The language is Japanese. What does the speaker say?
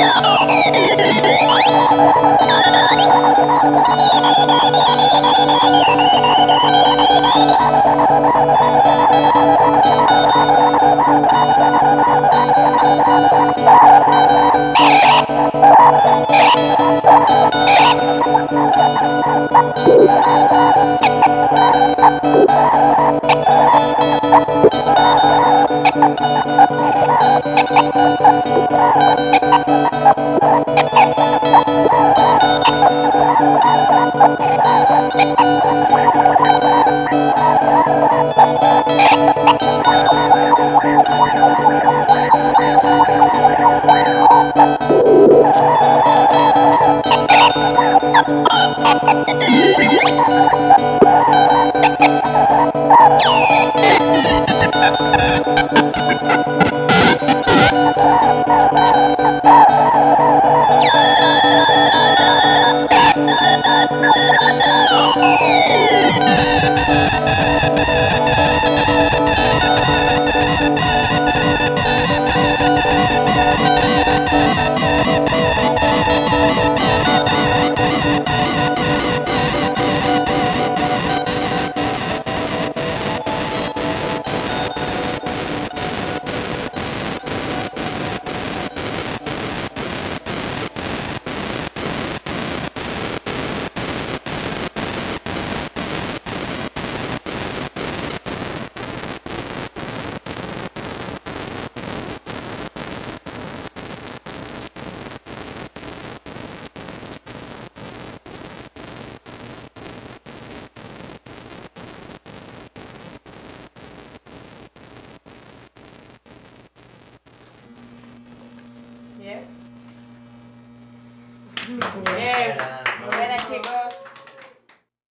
Oh, my God. Bien. Buenas, chicos.